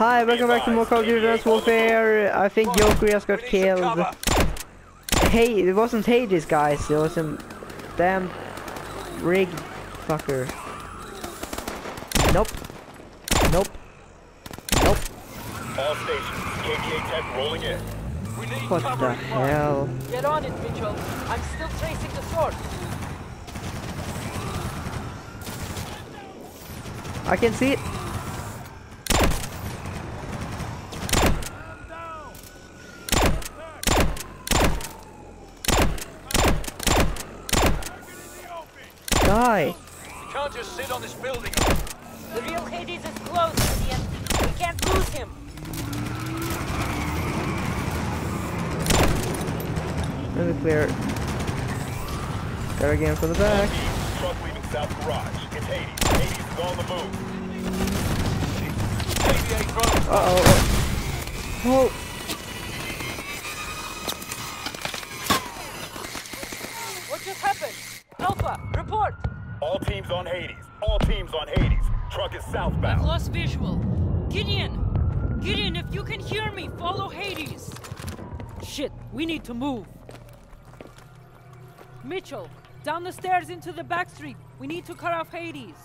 Hi, welcome back to more Call of Duty Advanced Warfare. I think Joker just got killed. Hey, it wasn't Hades, guys. It was some damn rigged fucker. Nope. Nope. Nope. All stations, KVA tech rolling in. We need What the in hell? Get on it, Mitchell. I'm still tracing the source. I can see it. Die. We can't just sit on this building. The real Hades is close, Gideon. We can't lose him. Let me clear it. Got again for the back. Truck leaving south garage. It's Hades. Hades is on the move. Uh oh. Oh. Teams on Hades. All teams on Hades. Truck is southbound. Lost visual. Gideon! Gideon, if you can hear me, follow Hades! Shit, we need to move. Mitchell, down the stairs into the back street. We need to cut off Hades.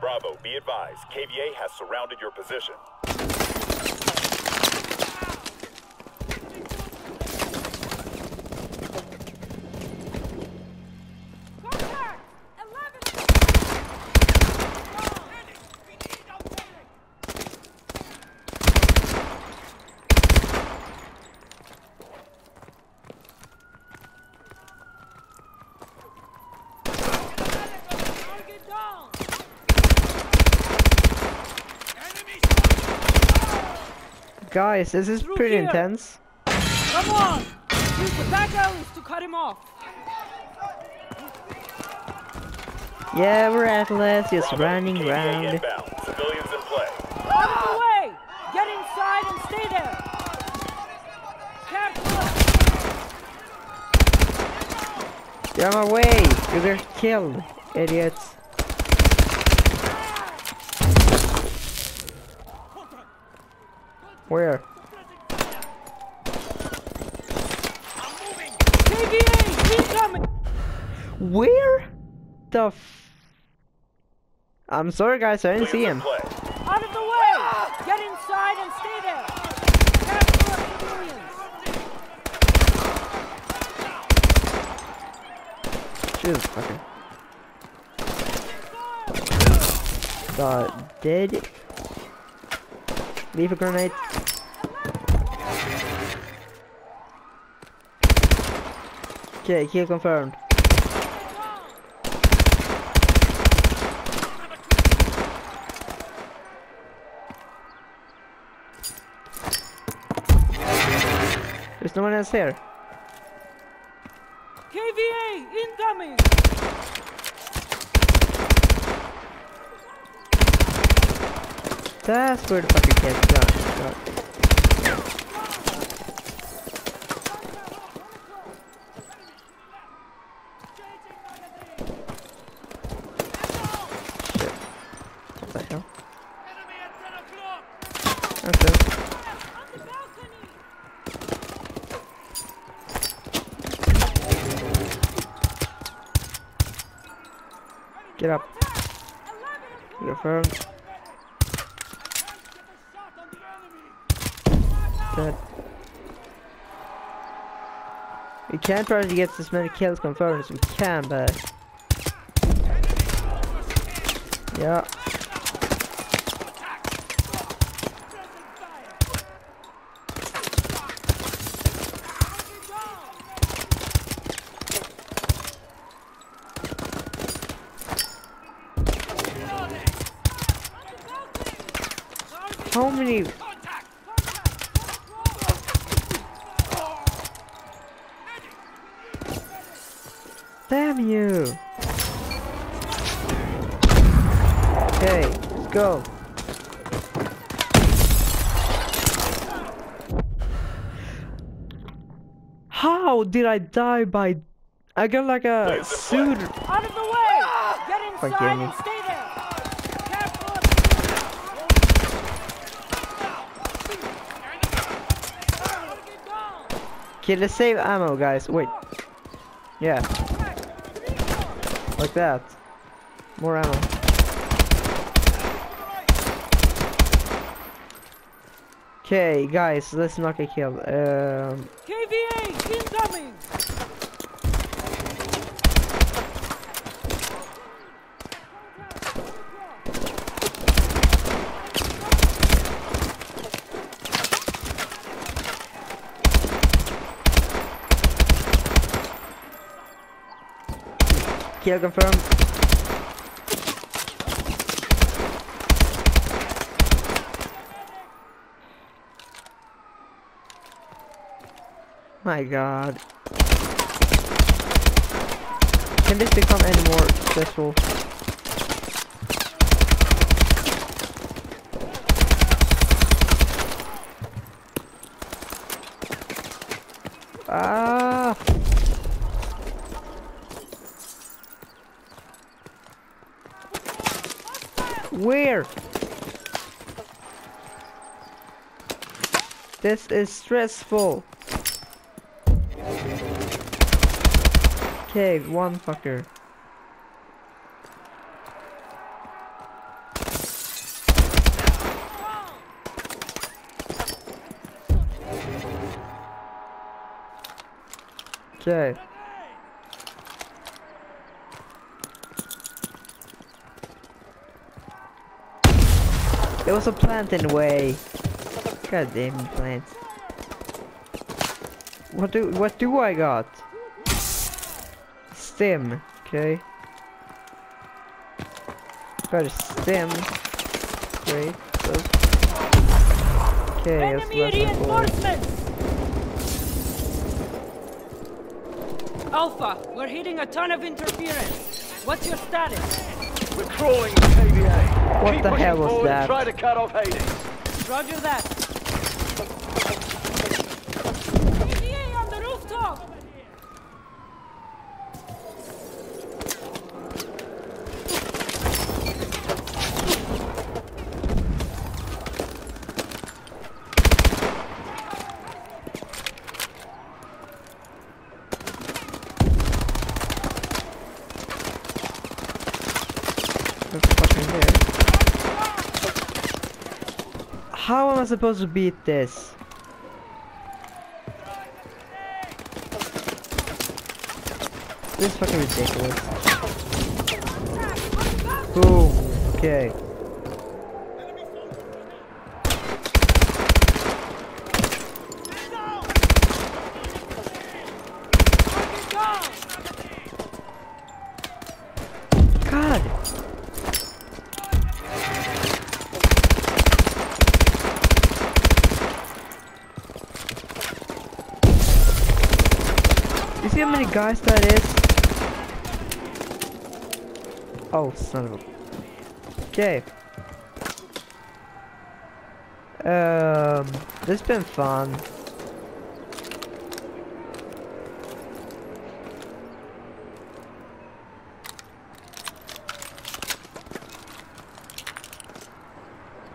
Bravo, be advised. KVA has surrounded your position. Contact! 11! Target down! Guys, this is Through pretty here. intense. Come on! Use the back alleys to cut him off. Yeah, we're Atlas, just Bravo, running KVA around. inbound. Civilians in play. Out of the way! Get inside and stay there! Careful! Get out of my way! You're gonna killed, idiots. Where? Where? The f I'm sorry guys, I didn't see him. play. Out of the way! Get inside and stay there! Civilians! Shoot. Got dead. Leave a grenade. Okay, kill confirmed. There's no one else here. KVA! Incoming! That's where the fucking kid's oh, gone. God. Shit. What the hell? Okay. Get up. Confirmed. Dead. We can try to get as many kills confirmed as we can, but yeah. Okay, let's go. How did I die by... I got like a suit... Out of the way! Get inside and stay there! Okay, let's save ammo, guys. Wait. Yeah. Like that. More ammo. Okay, guys, let's not get killed. Um, KVA incoming. kill confirmed. My god. Can this become any more stressful? Ah! Where? This is stressful. Okay, one fucker. Okay. There was a plant in the way. God damn it, plant. What do what do I got? Stem, okay. Got a stem. Great. So okay, that's Enemy left reinforcements. Alpha, we're hitting a ton of interference. What's your status? We're crawling the KVA. What Keep the pushing hell was forward and that? Try to cut off Hades. Roger that. KVA on the rooftop. That's fucking there. Supposed to beat this? This is fucking ridiculous. Boom. Okay. God. Guys that is? Oh, son of a... Okay. Um, this has been fun.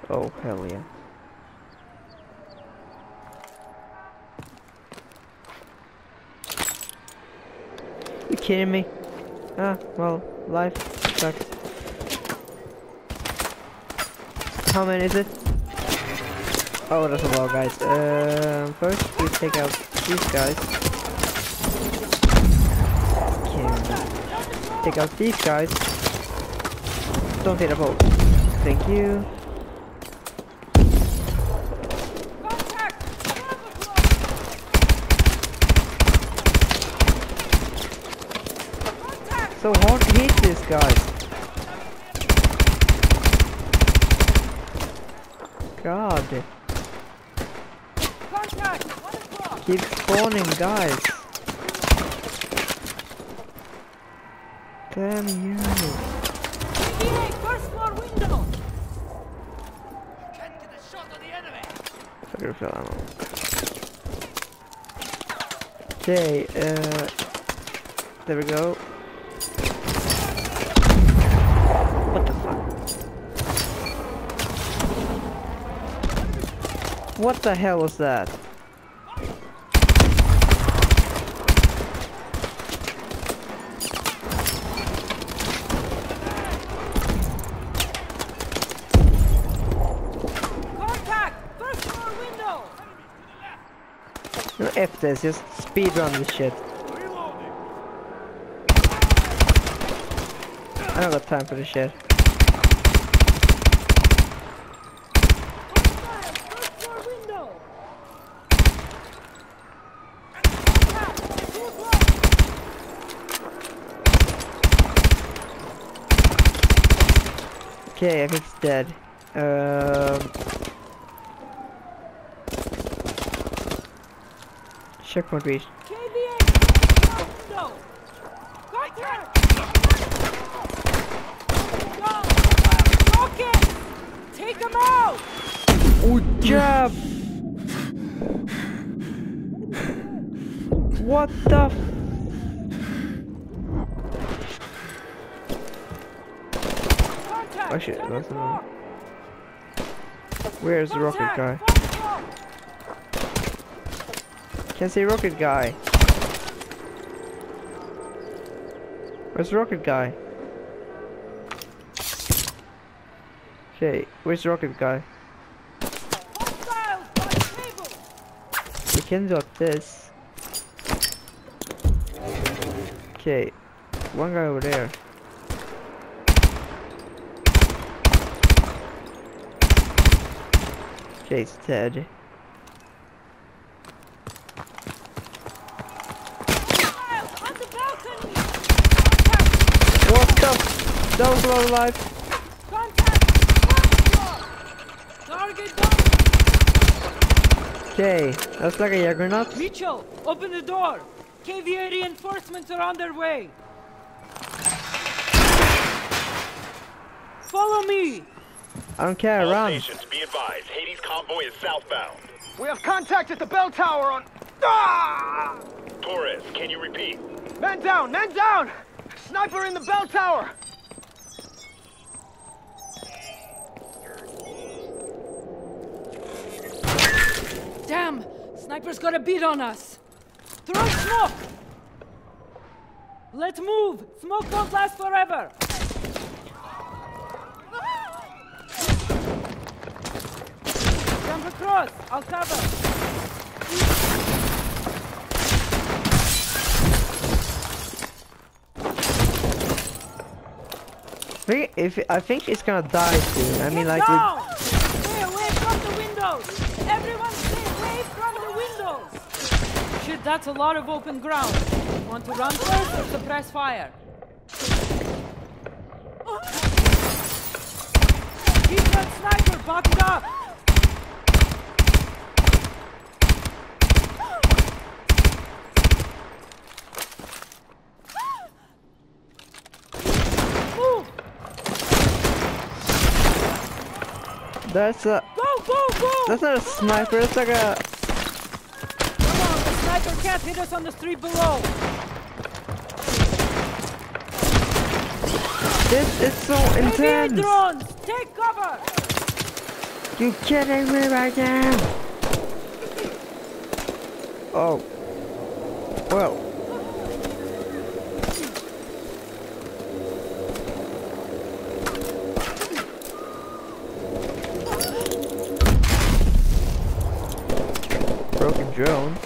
Oh, hell yeah. Kidding me? Ah, well, life sucks. How many is it? Oh, that's a lot, guys. Um, first we take out these guys. Okay. Take out these guys. Don't hit a boat. Thank you. So to hit this guy. God. Keep spawning guys. Damn you. Okay, uh there we go. What the fuck? What the hell was that? F this, just speedrun this shit. I don't got time for this shit. Okay, I think it's dead. Um, checkpoint reached. Take him out! Good! What the f- Contact! Oh shit, that's o'clock. Where's the rocket guy? Contact! Can't see rocket guy. Where's the rocket guy? Okay, where's the rocket guy? Hostiles by the table! We can do this. Okay, one guy over there. Okay, it's dead. Hostiles on the balcony! Contact! What the? That was a lot of life. Contact! First floor! Target down! Okay, that's like a juggernaut. Mitchell, open the door! KVA reinforcements are on their way! Follow me! I don't care, All run. stations, be advised. Hades convoy is southbound. We have contact at the bell tower on... Ah! Torres, can you repeat? Man down! Man down! Sniper in the bell tower! Damn! Sniper's got a beat on us! Throw smoke! Let's move! Smoke won't last forever! Jump across! I'll cover! I think if I think it's gonna die soon. I mean, like, we, down! Stay away from the windows! Everyone stay away from the windows! Shit, that's a lot of open ground. Want to run first or suppress fire? Keep that sniper bucked up! That's a Go, go, go! that's not a sniper. That's like a sniper can't hit us on the street below. this is so intense. drones, take cover! You kidding me right now? Oh. Well. Broken drone.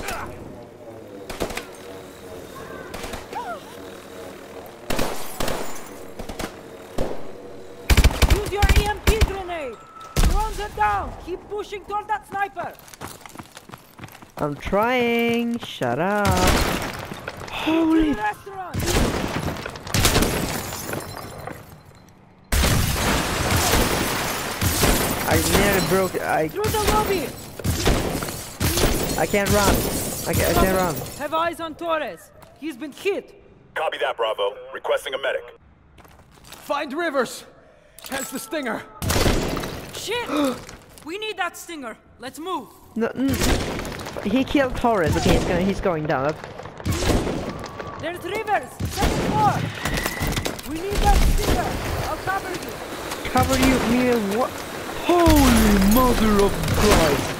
Use your EMP grenade! Drones are down! Keep pushing toward that sniper! I'm trying. Shut up. Holy restaurant! I nearly broke I Through the lobby! I can't run. I can't, I can't run. Have eyes on Torres. He's been hit. Copy that, Bravo. Requesting a medic. Find Rivers! Hence the stinger! Shit! we need that stinger. Let's move. No, he killed Torres. Okay, he's going. He's going down. There's Rivers! Second floor! We need that stinger. I'll cover you. Cover you, me what? Holy mother of Christ!